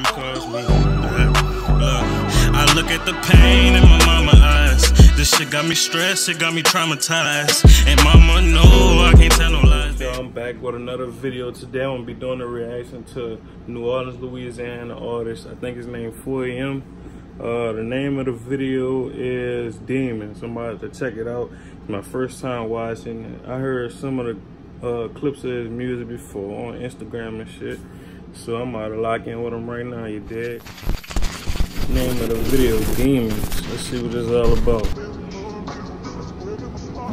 you caused me. Look, I look at the pain in my mama eyes. This shit got me stressed, it got me traumatized. And mama know I can't tell no lies. Yo, I'm back with another video today. I'm gonna be doing a reaction to New Orleans, Louisiana artist. I think his name 4ayem. Uh, the name of the video is Demon. Somebody to check it out. It's my first time watching it. I heard some of the uh, clips of his music before on Instagram and shit. So I'm about to lock in with him right now, you dig? Name of the video, Demons. Let's see what it's all about.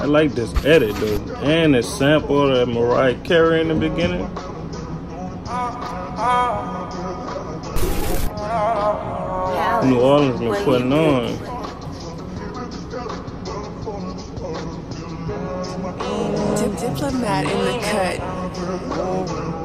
I like this edit though. And the sample that Mariah Carey in the beginning. New Orleans been putting on. Diplomat in the cut.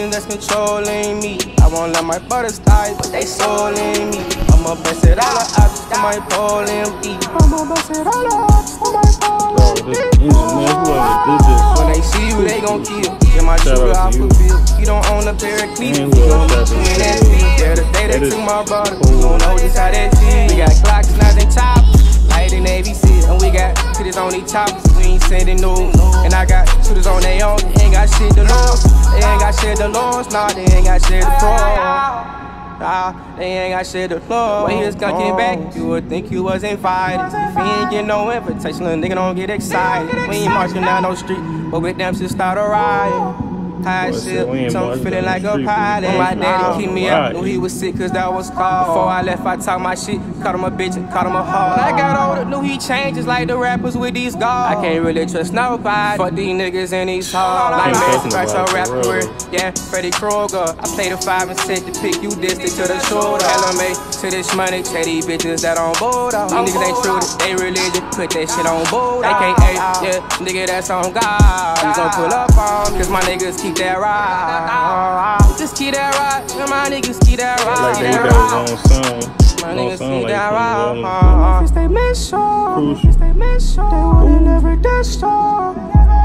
Few that's controlling me. I won't let my brothers die, but they souling me. I'ma bust it all up to my pole empty. I'ma bust it all up to my pole Bro, this engineer, whoever did this. When they see you, they gon' kill. Get my Shout sugar out off to the you. field. You don't own a pair of cleats. And You whoever gon' shot meet you in this that seat. Yeah, the day they took my brother. You don't know just how that feel. We got Glocks, nothing choppers. Light in ABC. And we got hitters on these choppers. We ain't sending news. And I got shooters on their own. Ain't got shit to lose. They ain't got shit to. Nah, they ain't got shit to prove. Nah, they ain't got shit to lose. When he was gunking back, oh, you would think you was invited. If he ain't get no invitation, little nigga don't get excited. We ain't marching down no street, but with them shit start a riot. High Boy shit, so I'm marching feeling like a pilot. My daddy keep me up, riot. knew he was sick cause that was called. Before I left, I talk my shit, caught him a bitch and caught him a hoe. When I got older, knew he changes like the rappers with these goals. I can't really trust nobody, fuck these niggas and these hoes. Like Ain't Master talking Threats, about a it, rapper, real. yeah, Freddy Krueger. I played a five and set to pick you distant to the shoulder. LMA to this money, tell these bitches that on board. These niggas ain't true, to they religion, put that shit on board. AKA, yeah, nigga that's on God. You gon' pull up on, cause my niggas keep that ride. Just keep that ride, and my niggas keep that ride. Like they got his own song. My niggas keep that ride. New Orleans. If they miss Crucial. they miss they wouldn't never destroy.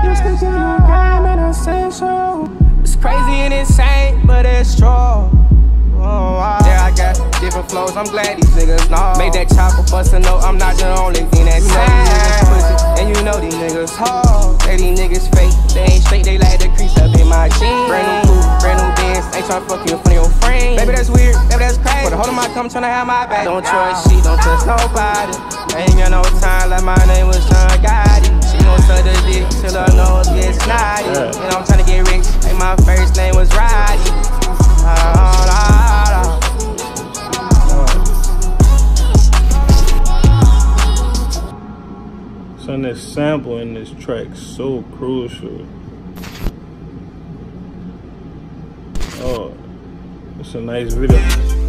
Used to give you game and essential. It's crazy and insane, but it's true. Oh, wow. Yeah, I got different flows. I'm glad these niggas know. Made that chopper bust a note. I'm not the only thing that's sad. Tryna fuck you in front of your friends. Baby, that's weird. Baby, that's crazy. But the whole of my come tryna have my back. Don't trust she, don't trust nobody. I ain't got no time like my name was Sean Gotti. She gon' suck the dick till her nose gets snotty. Yeah. And I'm tryna get rich. Like my first name was Roddy. Ah, ah, ah. Son, this sample in this track so crucial. Oh, it's a nice video.